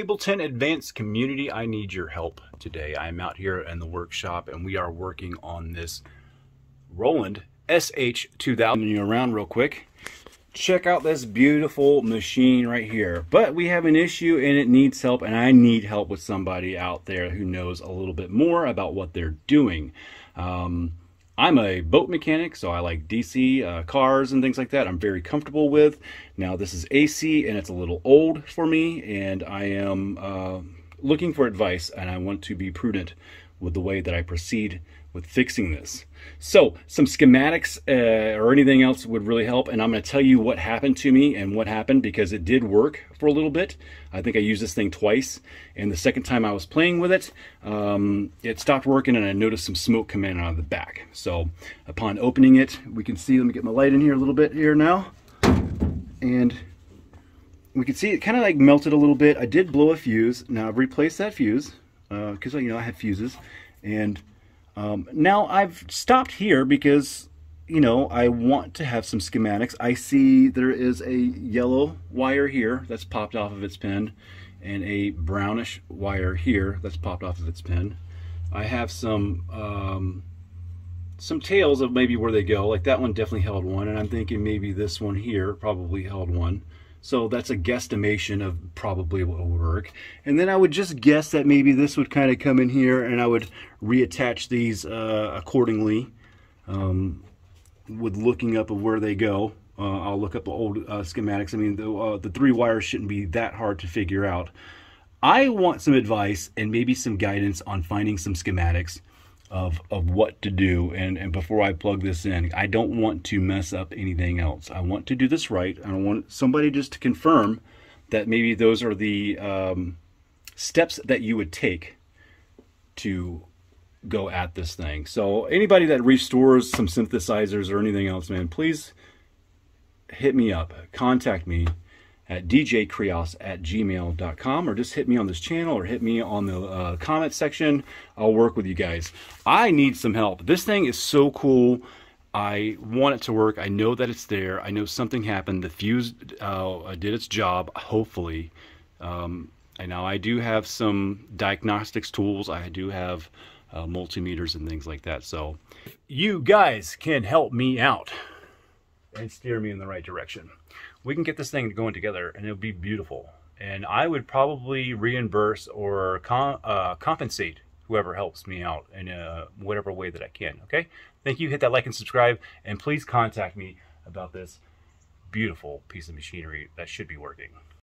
Ableton Advanced Community, I need your help today. I'm out here in the workshop and we are working on this Roland SH2000. You around real quick. Check out this beautiful machine right here. But we have an issue and it needs help and I need help with somebody out there who knows a little bit more about what they're doing. Um, I'm a boat mechanic, so I like DC uh, cars and things like that. I'm very comfortable with. Now this is AC and it's a little old for me and I am uh, looking for advice and I want to be prudent with the way that I proceed with fixing this. So some schematics uh, or anything else would really help. And I'm going to tell you what happened to me and what happened because it did work for a little bit. I think I used this thing twice. And the second time I was playing with it, um, it stopped working and I noticed some smoke coming out of the back. So upon opening it, we can see, let me get my light in here a little bit here now. And we can see it kind of like melted a little bit. I did blow a fuse. Now I've replaced that fuse because uh, you know I have fuses. And um, now I've stopped here because, you know, I want to have some schematics. I see there is a yellow wire here that's popped off of its pin and a brownish wire here that's popped off of its pin. I have some um, some tails of maybe where they go. Like that one definitely held one, and I'm thinking maybe this one here probably held one. So that's a guesstimation of probably what will work. And then I would just guess that maybe this would kind of come in here and I would reattach these uh, accordingly um, with looking up of where they go. Uh, I'll look up the old uh, schematics. I mean, the, uh, the three wires shouldn't be that hard to figure out. I want some advice and maybe some guidance on finding some schematics of of what to do. And and before I plug this in I don't want to mess up anything else. I want to do this right. I want somebody just to confirm that maybe those are the um, steps that you would take to go at this thing. So anybody that restores some synthesizers or anything else man please hit me up. Contact me at djkrios at gmail.com or just hit me on this channel or hit me on the uh, comment section. I'll work with you guys. I need some help. This thing is so cool. I want it to work. I know that it's there. I know something happened. The fuse uh, did its job, hopefully. Um, and now I do have some diagnostics tools. I do have uh, multimeters and things like that. So you guys can help me out and steer me in the right direction we can get this thing going together and it'll be beautiful. And I would probably reimburse or com uh, compensate whoever helps me out in uh, whatever way that I can. Okay? Thank you. Hit that like and subscribe. And please contact me about this beautiful piece of machinery that should be working.